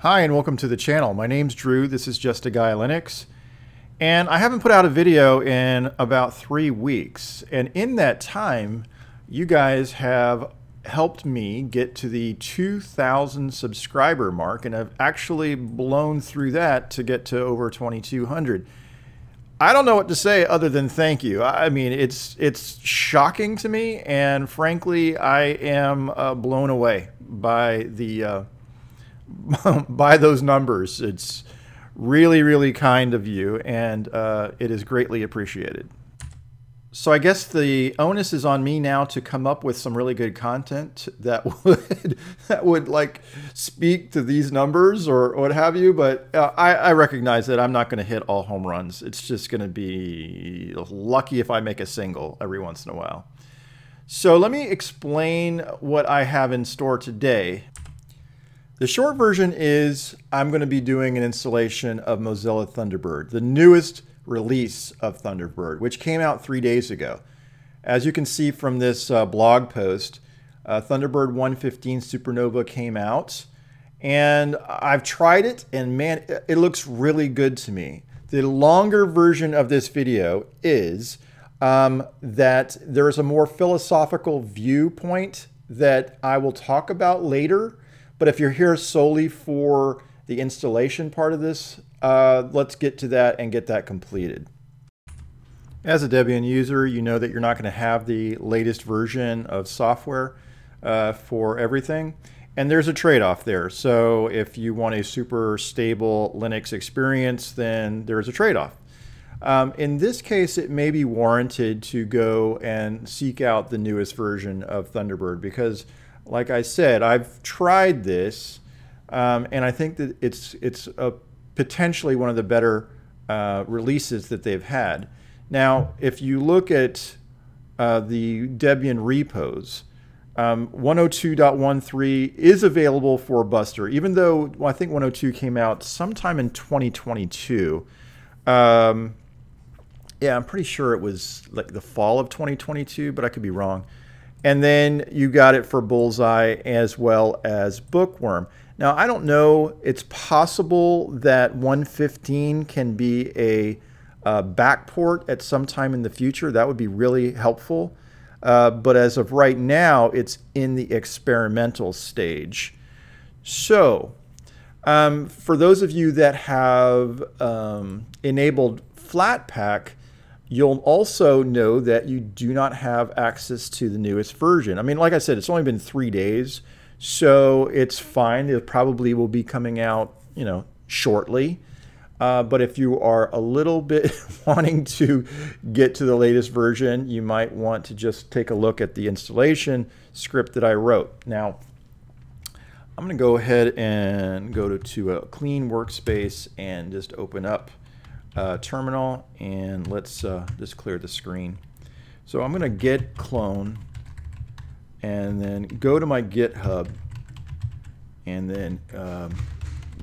Hi and welcome to the channel. My name's Drew. This is Just a Guy Linux. And I haven't put out a video in about three weeks. And in that time, you guys have helped me get to the 2,000 subscriber mark and I've actually blown through that to get to over 2,200. I don't know what to say other than thank you. I mean, it's it's shocking to me, and frankly, I am uh, blown away by the uh, by those numbers. It's really, really kind of you, and uh, it is greatly appreciated. So I guess the onus is on me now to come up with some really good content that would that would like speak to these numbers or what have you. But uh, I, I, recognize that I'm not going to hit all home runs. It's just going to be lucky if I make a single every once in a while. So let me explain what I have in store today. The short version is I'm going to be doing an installation of Mozilla Thunderbird, the newest release of Thunderbird, which came out three days ago. As you can see from this uh, blog post, uh, Thunderbird 115 Supernova came out, and I've tried it, and man, it looks really good to me. The longer version of this video is um, that there is a more philosophical viewpoint that I will talk about later. But if you're here solely for the installation part of this, uh, let's get to that and get that completed. As a Debian user, you know that you're not going to have the latest version of software uh, for everything. And there's a trade-off there. So if you want a super stable Linux experience, then there's a trade-off. Um, in this case, it may be warranted to go and seek out the newest version of Thunderbird because, like I said, I've tried this, um, and I think that it's it's a potentially one of the better uh, releases that they've had. Now, if you look at uh, the Debian repos, um, 102.13 is available for Buster, even though well, I think 102 came out sometime in 2022. Um, yeah, I'm pretty sure it was like the fall of 2022, but I could be wrong. And then you got it for Bullseye as well as Bookworm. Now, I don't know. It's possible that 115 can be a, backport at some time in the future. That would be really helpful. Uh, but as of right now, it's in the experimental stage. So, um, for those of you that have um, enabled Flatpak, you'll also know that you do not have access to the newest version. I mean, like I said, it's only been three days. So it's fine. It probably will be coming out, you know, shortly. Uh, but if you are a little bit wanting to get to the latest version, you might want to just take a look at the installation script that I wrote. Now, I'm going to go ahead and go to, to a clean workspace and just open up a terminal and let's uh, just clear the screen. So I'm going to git clone and then go to my GitHub and then um,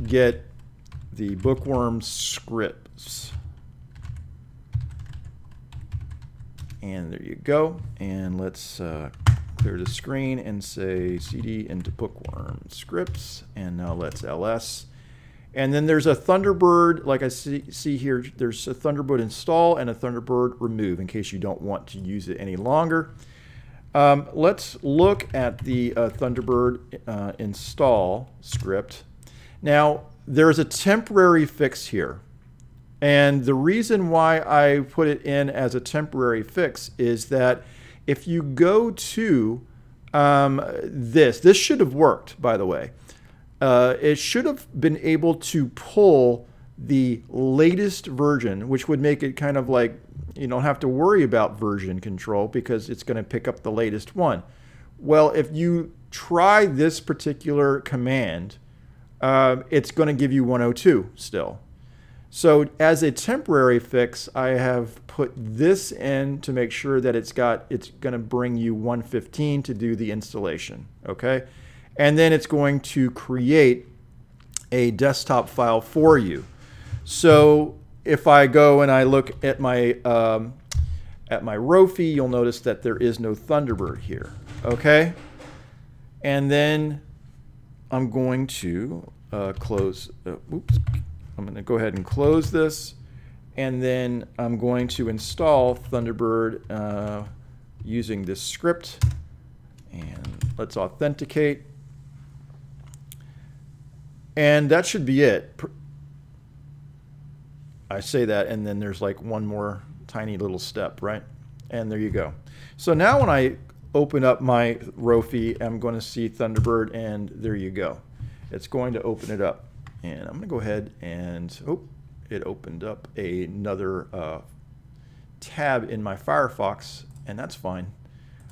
get the bookworm scripts. And there you go. And let's uh, clear the screen and say cd into bookworm scripts. And now let's ls. And then there's a Thunderbird, like I see, see here, there's a Thunderbird install and a Thunderbird remove in case you don't want to use it any longer. Um, let's look at the uh, Thunderbird uh, install script. Now, there's a temporary fix here. And the reason why I put it in as a temporary fix is that if you go to um, this, this should have worked, by the way. Uh, it should have been able to pull the latest version, which would make it kind of like you don't have to worry about version control because it's going to pick up the latest one. Well, if you try this particular command, uh, it's going to give you 102 still. So as a temporary fix, I have put this in to make sure that it's got it's going to bring you 115 to do the installation, okay? And then it's going to create a desktop file for you. So if I go and I look at my um, at my Rofi, you'll notice that there is no Thunderbird here. Okay, and then I'm going to uh, close, uh, oops, I'm going to go ahead and close this. And then I'm going to install Thunderbird uh, using this script. And let's authenticate. And that should be it. I say that, and then there's like one more tiny little step, right? And there you go. So now when I open up my Rofi, I'm going to see Thunderbird, and there you go. It's going to open it up. And I'm going to go ahead and, oh, it opened up another uh, tab in my Firefox, and that's fine.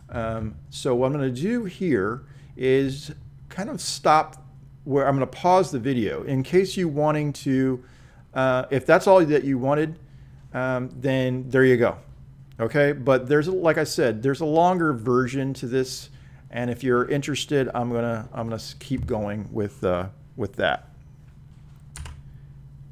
Um, so what I'm going to do here is kind of stop where I'm going to pause the video in case you wanting to, uh, if that's all that you wanted, um, then there you go. Okay, but there's like I said, there's a longer version to this, and if you're interested, I'm gonna I'm gonna keep going with uh, with that.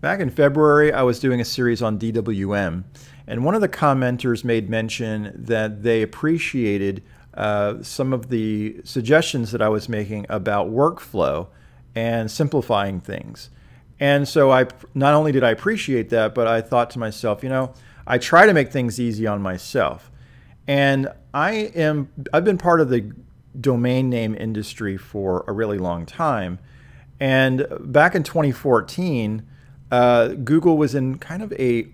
Back in February, I was doing a series on DWM, and one of the commenters made mention that they appreciated uh, some of the suggestions that I was making about workflow and simplifying things. And so I not only did I appreciate that, but I thought to myself, you know, I try to make things easy on myself. And I am I've been part of the domain name industry for a really long time. And back in 2014, uh, Google was in kind of a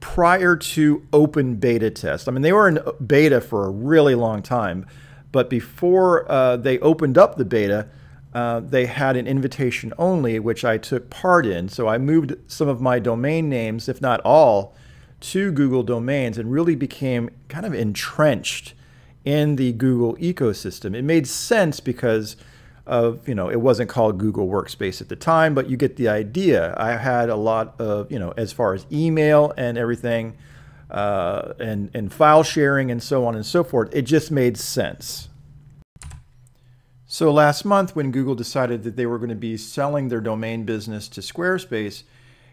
prior to open beta test. I mean, they were in beta for a really long time, but before uh, they opened up the beta, uh, they had an invitation only, which I took part in. So I moved some of my domain names, if not all, to Google Domains and really became kind of entrenched in the Google ecosystem. It made sense because of, you know, it wasn't called Google Workspace at the time, but you get the idea. I had a lot of, you know, as far as email and everything, uh, and, and file sharing and so on and so forth, it just made sense. So last month, when Google decided that they were going to be selling their domain business to Squarespace,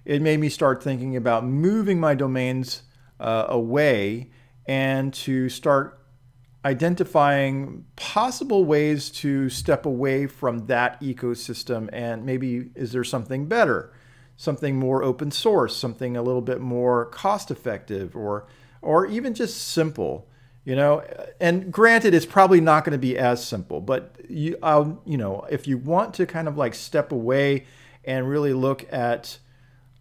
it made me start thinking about moving my domains uh, away and to start identifying possible ways to step away from that ecosystem and maybe is there something better, something more open source, something a little bit more cost effective or or even just simple you know and granted it's probably not going to be as simple but you I'll, you know if you want to kind of like step away and really look at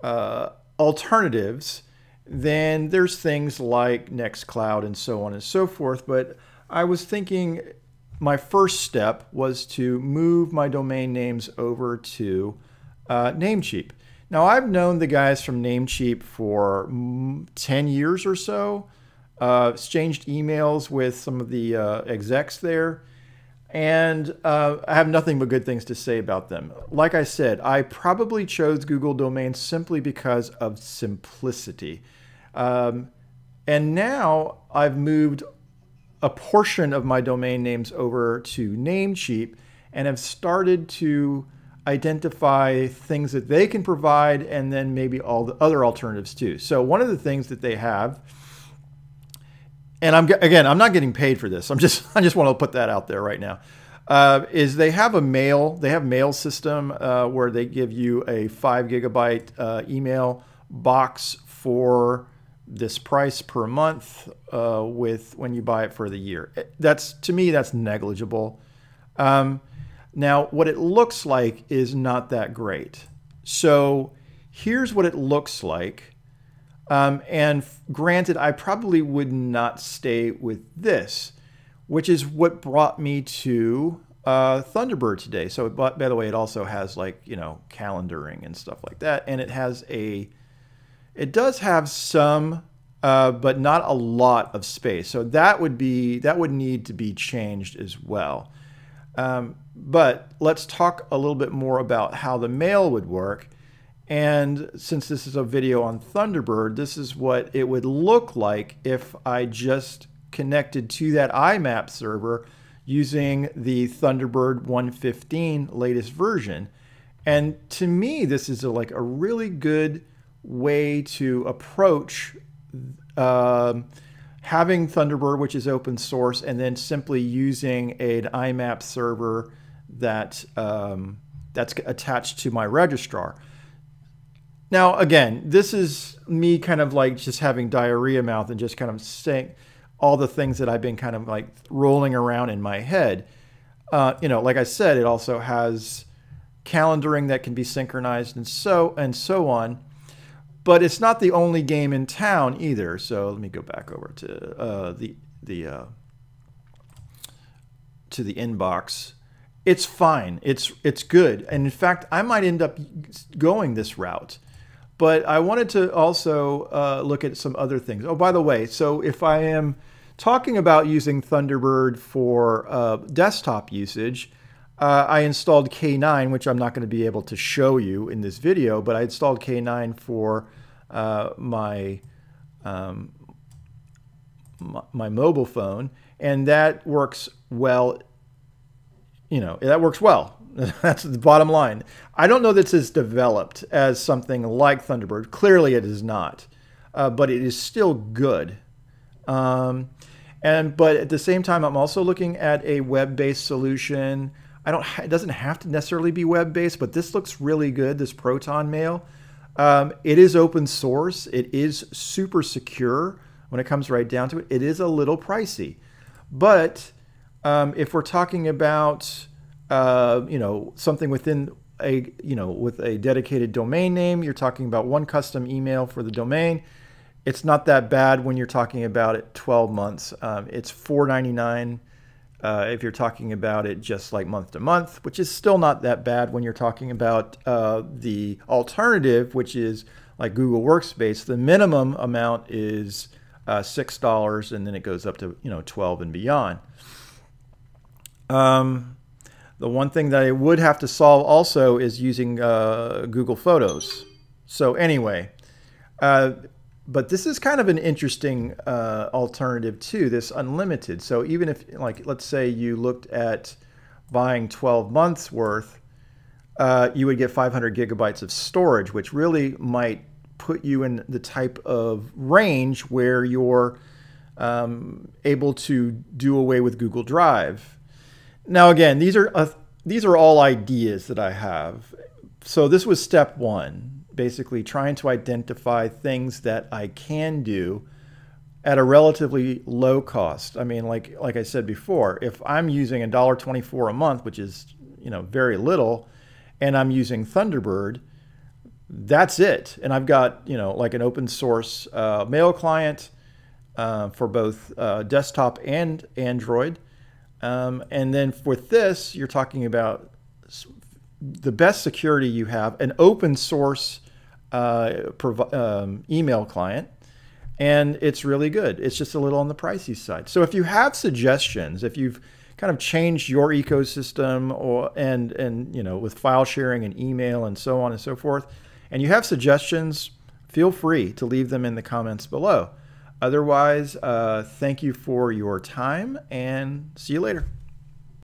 uh, alternatives then there's things like nextcloud and so on and so forth. But i was thinking my first step was to move my domain names over to uh, namecheap. Now i've known the guys from namecheap for 10 years or so uh, exchanged emails with some of the uh, execs there, and uh, I have nothing but good things to say about them. Like I said, I probably chose Google Domains simply because of simplicity. Um, and now I've moved a portion of my domain names over to Namecheap and have started to identify things that they can provide and then maybe all the other alternatives too. So one of the things that they have and I'm again, I'm not getting paid for this. I'm just, I just want to put that out there right now. Uh, is they have a mail, they have mail system uh, where they give you a five gigabyte uh, email box for this price per month uh, with when you buy it for the year. That's to me, that's negligible. Um, now, what it looks like is not that great. So here's what it looks like um, and granted, I probably would not stay with this, which is what brought me to uh, Thunderbird today. So, by the way, it also has like you know calendaring and stuff like that, and it has a, it does have some, uh, but not a lot of space. So that would be that would need to be changed as well. Um, but let's talk a little bit more about how the mail would work. And since this is a video on Thunderbird, this is what it would look like if I just connected to that IMAP server using the Thunderbird 115 latest version. And to me, this is a, like a really good way to approach uh, having Thunderbird, which is open source, and then simply using an IMAP server that um, that's attached to my registrar. Now, again, this is me kind of like just having diarrhea mouth and just kind of saying all the things that I've been kind of like rolling around in my head. Uh, you know, like I said, it also has calendaring that can be synchronized and so and so on. But it's not the only game in town either. So let me go back over to uh, the the uh, to the inbox. It's fine. It's it's good. And in fact, I might end up going this route. But I wanted to also uh, look at some other things. Oh, by the way, so if I am talking about using Thunderbird for uh, desktop usage, uh, I installed K9, which I'm not going to be able to show you in this video, but I installed K9 for uh, my, um, my, my mobile phone, and that works well. You know, that works well. That's the bottom line. I don't know that it's developed as something like Thunderbird. Clearly, it is not, uh, but it is still good. Um, and but at the same time, I'm also looking at a web-based solution. I don't. It doesn't have to necessarily be web-based, but this looks really good. This Proton Mail. Um, it is open source. It is super secure when it comes right down to it. It is a little pricey, but um, if we're talking about uh, you know something within a you know with a dedicated domain name, you're talking about one custom email for the domain it's not that bad when you're talking about it 12 months. Um, it's 4.99 uh, if you're talking about it just like month to month, which is still not that bad when you're talking about uh, the alternative, which is like Google Workspace. The minimum amount is uh, six dollars, and then it goes up to you know 12 and beyond. Um, the one thing that I would have to solve also is using uh, Google Photos. So anyway. Uh, but this is kind of an interesting uh, alternative too this unlimited so even if like let's say you looked at buying 12 months worth uh, you would get 500 gigabytes of storage which really might put you in the type of range where you're um, able to do away with google drive now again these are uh, these are all ideas that i have so this was step one basically trying to identify things that I can do at a relatively low cost. I mean, like like I said before, if I'm using a dollar twenty-four a month, which is you know very little, and I'm using Thunderbird, that's it. And I've got you know like an open source uh, mail client uh, for both uh, desktop and Android. Um, and then with this, you're talking about the best security you have, an open source uh, um, email client, and it's really good. It's just a little on the pricey side. So if you have suggestions, if you've kind of changed your ecosystem or and and you know with file sharing and email and so on and so forth, and you have suggestions, feel free to leave them in the comments below. Otherwise, uh, thank you for your time and see you later.